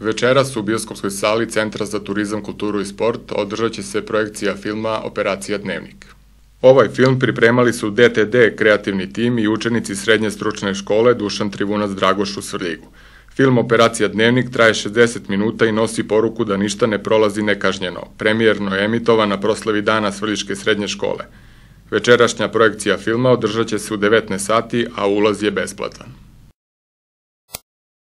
Večeras u bioskopskoj sali Centra za turizam, kulturu i sport održat će se projekcija filma Operacija Dnevnik. Ovaj film pripremali su DTD kreativni tim i učenici Srednje stručne škole Dušan Trivunac Dragoš u Svrljigu. Film Operacija Dnevnik traje 60 minuta i nosi poruku da ništa ne prolazi nekažnjeno. Premijerno je emitovan na proslavi dana Svrljiške srednje škole. Večerašnja projekcija filma održat će se u 19 sati, a ulaz je besplatan.